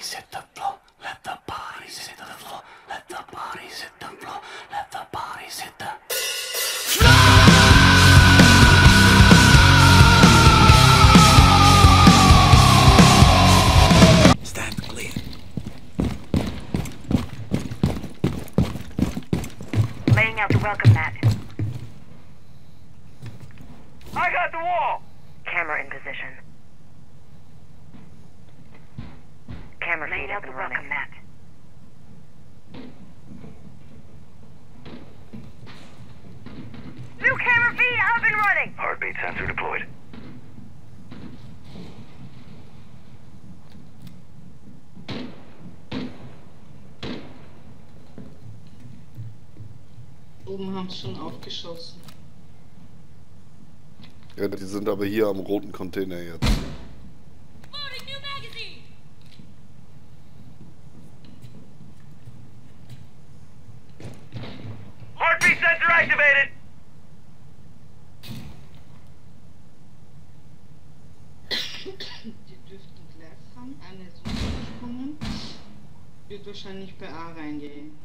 bodies hit the floor. Let the bodies hit the floor. Let the bodies hit the floor. Let the bodies hit the. Stand clear. Laying out the welcome mat. I got the wall! Camera in position. Feed out up the welcome running. mat. New camera feed up and running! Heartbeat sensor deployed. Oben haben sie schon aufgeschossen. Ja, die sind aber hier am roten Container jetzt. Loading new magazine! Heartbeat sensor activated! Die dürften gleich haben. Eine ist runtergesprungen. Wird wahrscheinlich bei A reingehen.